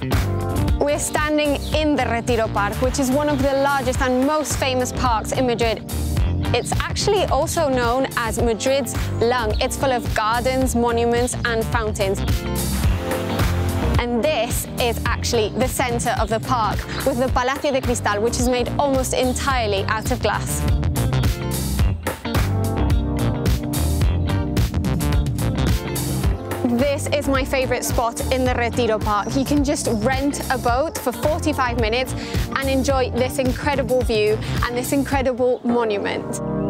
We're standing in the Retiro Park, which is one of the largest and most famous parks in Madrid. It's actually also known as Madrid's lung. It's full of gardens, monuments and fountains. And this is actually the centre of the park with the Palacio de Cristal, which is made almost entirely out of glass. This is my favourite spot in the Retiro Park. You can just rent a boat for 45 minutes and enjoy this incredible view and this incredible monument.